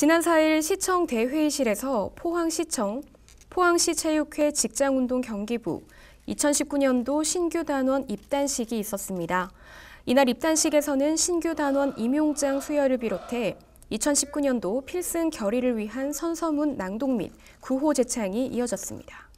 지난 4일 시청 대회의실에서 포항시청, 포항시 체육회 직장운동 경기부 2019년도 신규 단원 입단식이 있었습니다. 이날 입단식에서는 신규 단원 임용장 수여를 비롯해 2019년도 필승 결의를 위한 선서문 낭독 및 구호 제창이 이어졌습니다.